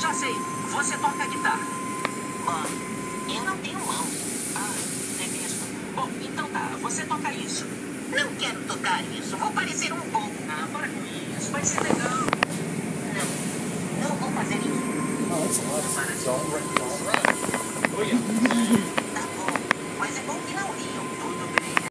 Já sei, você toca guitarra. Mano, eu não tenho mão. Ah, é mesmo. Bom, então tá, você toca isso. Não quero tocar isso. Vou parecer um bobo. Ah, para com isso, vai ser legal. Não, não vou fazer isso. Oh, that's a lot. Tá bom, mas é bom que não